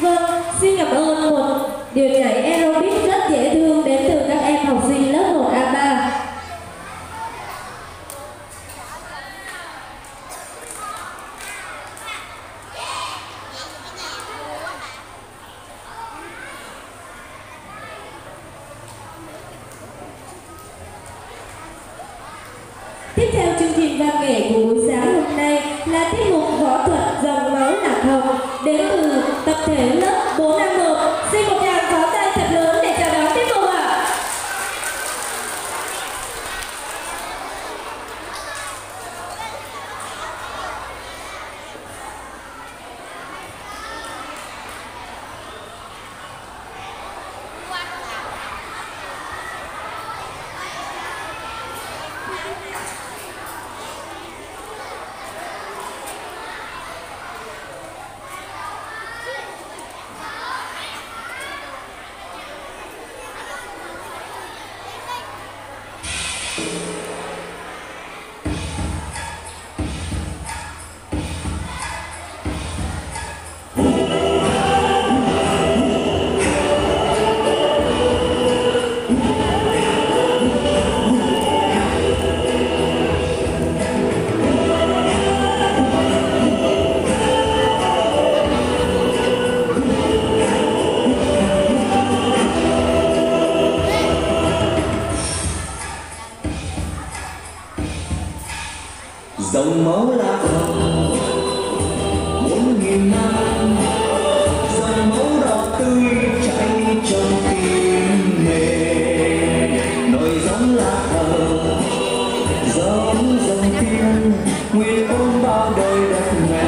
Vâng, xin cảm ơn một điều nhảy aerobic rất dễ thương đến từ các em học sinh lớp 1A3. Tiếp theo chương trình văn nghệ của buổi sáng hôm nay là tiết mục võ thuật dòng máu lạc hồng đến từ thể lớp 4 năm dòng máu lá không bốn nghìn năm, dòng máu đỏ tươi chảy trong tim mẹ nổi giống lá thờ giống dòng tiên nguyện ôm bao đời đẹp mẹ.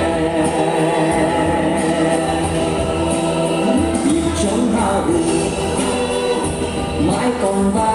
Nhịp trong hào hùng mãi còn vang